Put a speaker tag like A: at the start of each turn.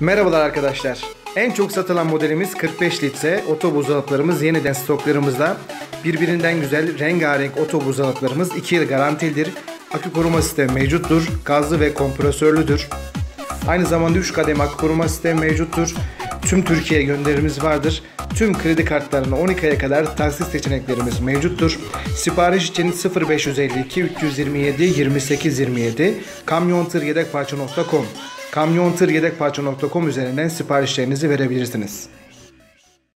A: Merhabalar arkadaşlar. En çok satılan modelimiz 45 litre oto buzdolaplarımız yeniden stoklarımızda. Birbirinden güzel rengarenk oto buzdolaplarımız 2 yıl garantilidir. Akü koruma sistemi mevcuttur. Gazlı ve kompresörlüdür. Aynı zamanda 3 kademe akü koruma sistemi mevcuttur. Tüm Türkiye'ye gönderimiz vardır. Tüm kredi kartlarına 12 aya kadar taksit seçeneklerimiz mevcuttur. Sipariş için 0552 327 28 27 kamyontır.yedekparça.com kamyontır.yedekparça.com üzerinden siparişlerinizi verebilirsiniz.